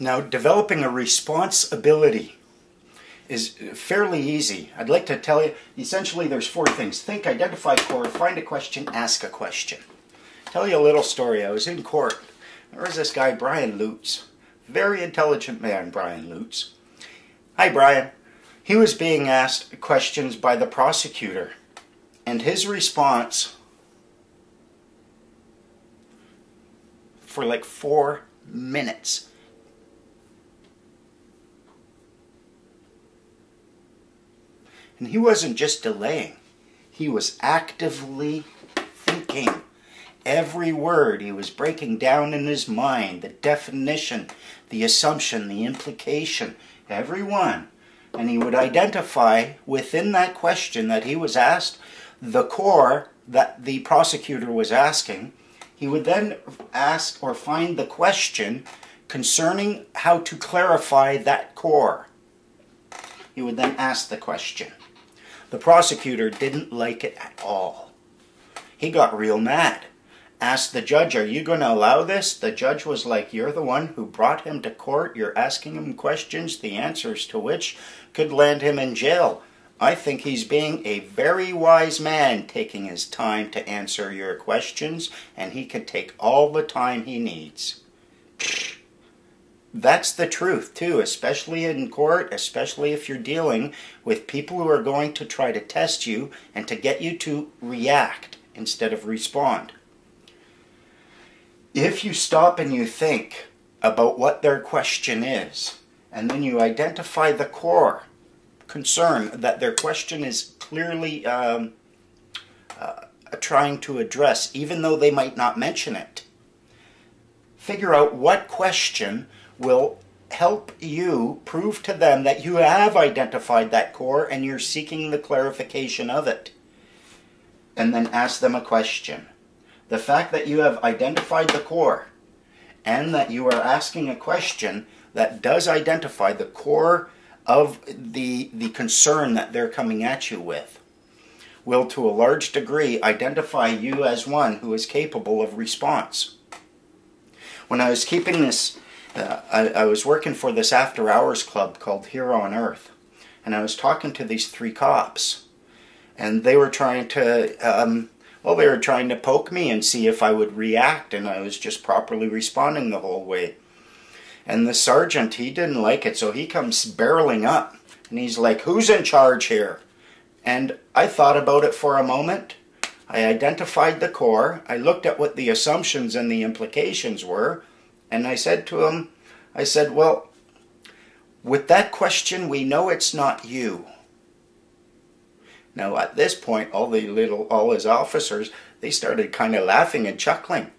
Now, developing a responsibility is fairly easy. I'd like to tell you, essentially there's four things. Think, identify core, find a question, ask a question. Tell you a little story. I was in court. There was this guy, Brian Lutz. Very intelligent man, Brian Lutz. Hi, Brian. He was being asked questions by the prosecutor. And his response for like four minutes And he wasn't just delaying, he was actively thinking. Every word he was breaking down in his mind, the definition, the assumption, the implication, every one. And he would identify within that question that he was asked the core that the prosecutor was asking. He would then ask or find the question concerning how to clarify that core. He would then ask the question. The prosecutor didn't like it at all. He got real mad. Asked the judge, Are you going to allow this? The judge was like, You're the one who brought him to court. You're asking him questions, the answers to which could land him in jail. I think he's being a very wise man taking his time to answer your questions, and he can take all the time he needs. That's the truth, too, especially in court, especially if you're dealing with people who are going to try to test you and to get you to react instead of respond. If you stop and you think about what their question is, and then you identify the core concern that their question is clearly um, uh, trying to address, even though they might not mention it, figure out what question will help you prove to them that you have identified that core and you're seeking the clarification of it. And then ask them a question. The fact that you have identified the core and that you are asking a question that does identify the core of the, the concern that they're coming at you with will to a large degree identify you as one who is capable of response. When I was keeping this uh, I, I was working for this after hours club called Here on Earth, and I was talking to these three cops, and they were trying to, um, well, they were trying to poke me and see if I would react, and I was just properly responding the whole way. And the sergeant, he didn't like it, so he comes barreling up, and he's like, Who's in charge here? And I thought about it for a moment. I identified the core. I looked at what the assumptions and the implications were. And I said to him, I said, well, with that question, we know it's not you. Now, at this point, all the little, all his officers, they started kind of laughing and chuckling.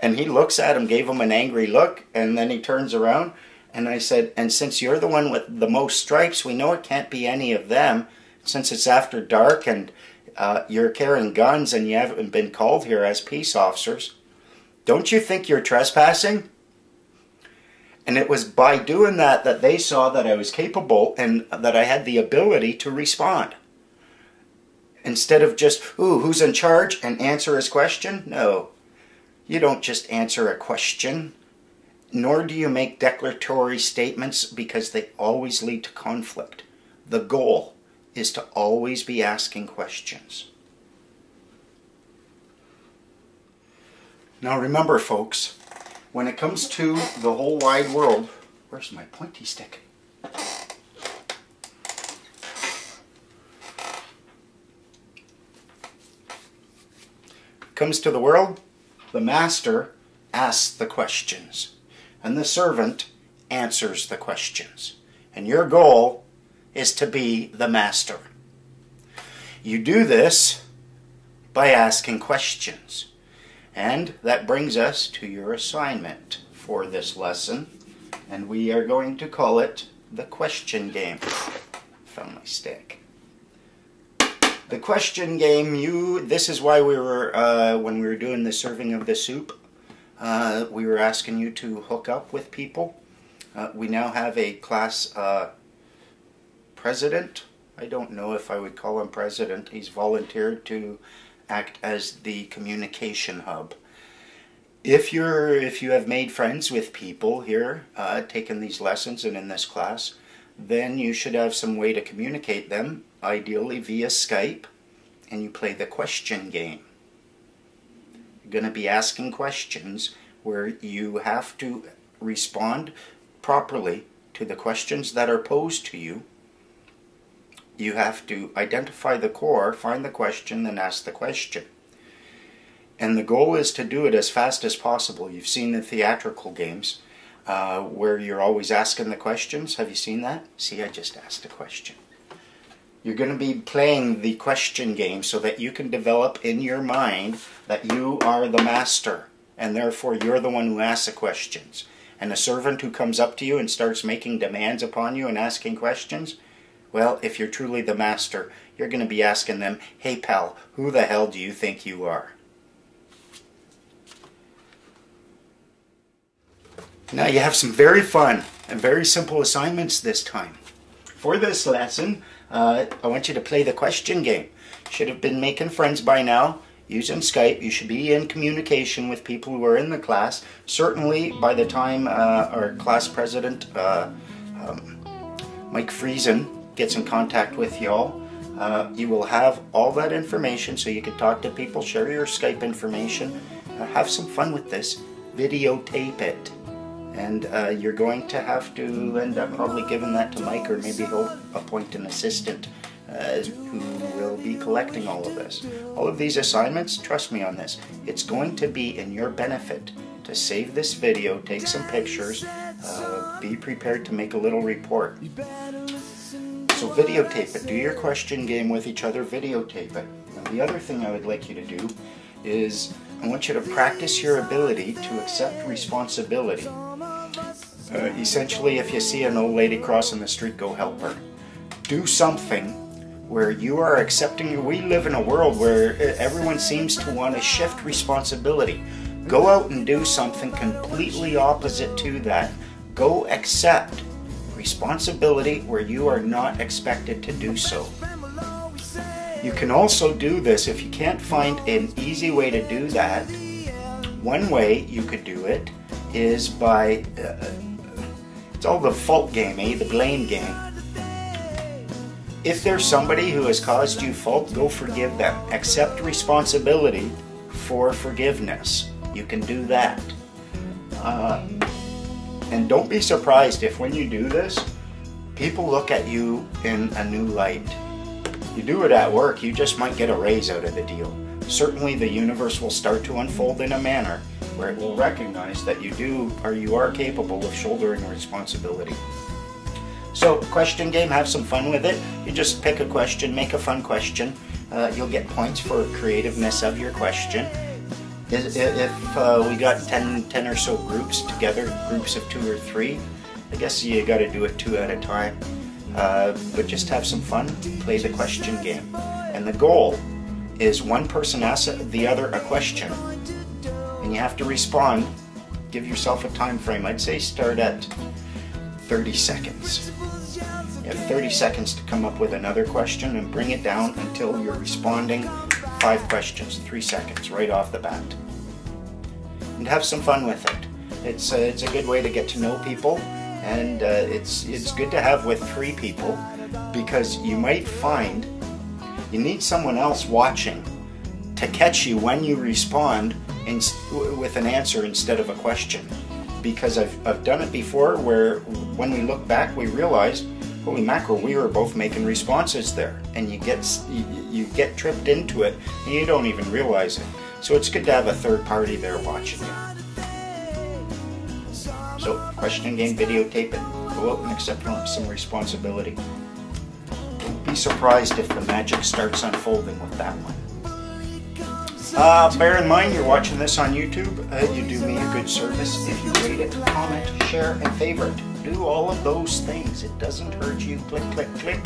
And he looks at him, gave him an angry look, and then he turns around. And I said, and since you're the one with the most stripes, we know it can't be any of them. Since it's after dark and uh, you're carrying guns and you haven't been called here as peace officers, don't you think you're trespassing? And it was by doing that that they saw that I was capable and that I had the ability to respond. Instead of just, ooh, who's in charge and answer his question? No. You don't just answer a question, nor do you make declaratory statements because they always lead to conflict. The goal is to always be asking questions. Now remember, folks, when it comes to the whole wide world, where's my pointy stick? Comes to the world, the master asks the questions, and the servant answers the questions. And your goal is to be the master. You do this by asking questions. And that brings us to your assignment for this lesson. And we are going to call it the question game. Found my stick. The question game, you, this is why we were, uh, when we were doing the serving of the soup, uh, we were asking you to hook up with people. Uh, we now have a class uh, president. I don't know if I would call him president. He's volunteered to act as the communication hub. if you're if you have made friends with people here uh, taking these lessons and in this class then you should have some way to communicate them ideally via skype and you play the question game you're going to be asking questions where you have to respond properly to the questions that are posed to you you have to identify the core find the question then ask the question and the goal is to do it as fast as possible. You've seen the theatrical games uh, where you're always asking the questions. Have you seen that? See, I just asked a question. You're going to be playing the question game so that you can develop in your mind that you are the master and therefore you're the one who asks the questions. And a servant who comes up to you and starts making demands upon you and asking questions, well, if you're truly the master, you're going to be asking them, hey pal, who the hell do you think you are? Now you have some very fun and very simple assignments this time. For this lesson, uh, I want you to play the question game. Should have been making friends by now using Skype. You should be in communication with people who are in the class. Certainly by the time uh, our class president, uh, um, Mike Friesen, gets in contact with y'all, uh, you will have all that information so you can talk to people, share your Skype information, uh, have some fun with this, videotape it and uh, you're going to have to end up probably giving that to Mike or maybe he'll appoint an assistant uh, who will be collecting all of this. All of these assignments, trust me on this, it's going to be in your benefit to save this video, take some pictures, uh, be prepared to make a little report. So videotape it, do your question game with each other, videotape it. Now, the other thing I would like you to do is I want you to practice your ability to accept responsibility. Uh, essentially, if you see an old lady crossing the street, go help her. Do something where you are accepting. We live in a world where everyone seems to want to shift responsibility. Go out and do something completely opposite to that. Go accept responsibility where you are not expected to do so. You can also do this if you can't find an easy way to do that. One way you could do it is by uh, it's all the fault game, eh? The blame game. If there's somebody who has caused you fault, go forgive them. Accept responsibility for forgiveness. You can do that. Uh, and don't be surprised if when you do this, people look at you in a new light. You do it at work, you just might get a raise out of the deal. Certainly the universe will start to unfold in a manner where it will recognize that you do or you are capable of shouldering responsibility. So, question game, have some fun with it. You just pick a question, make a fun question. Uh, you'll get points for creativeness of your question. If uh, we got 10, 10 or so groups together, groups of two or three, I guess you got to do it two at a time. Uh, but just have some fun, play the question game. And the goal is one person asks the other a question, and you have to respond. Give yourself a time frame. I'd say start at 30 seconds. You have 30 seconds to come up with another question and bring it down until you're responding five questions, three seconds right off the bat. And have some fun with it. It's a, it's a good way to get to know people and uh, it's, it's good to have with three people because you might find you need someone else watching to catch you when you respond in, with an answer instead of a question. Because I've, I've done it before where when we look back, we realize, holy mackerel, we were both making responses there. And you get, you, you get tripped into it and you don't even realize it. So it's good to have a third party there watching you. So, question game, videotape it. Go out and accept some responsibility. Don't be surprised if the magic starts unfolding with that one. Uh, bear in mind, you're watching this on YouTube. Uh, you do me a good service if you rate it, comment, share, and favorite. Do all of those things. It doesn't hurt you. Click, click, click.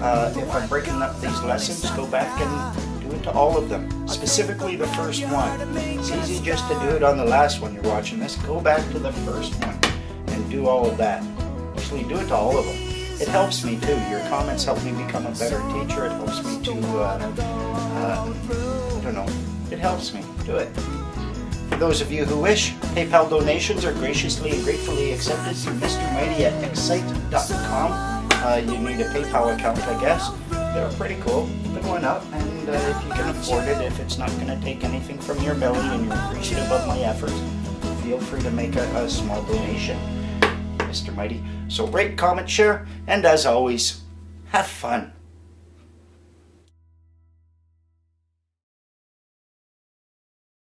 Uh, if I'm breaking up these lessons, go back and do it to all of them. Specifically the first one. It's easy just to do it on the last one you're watching this. Go back to the first one and do all of that. Actually, do it to all of them. It helps me too. Your comments help me become a better teacher. It helps me to, uh, uh, I don't know, it helps me. Do it. For those of you who wish, PayPal donations are graciously and gratefully accepted through Mr. Mighty at excite.com. Uh, you need a PayPal account, I guess. They're pretty cool. Open one up, and uh, if you can afford it, if it's not going to take anything from your belly and you're appreciative of my efforts, feel free to make a, a small donation. Mr. Mighty. So rate, comment, share, and as always, have fun.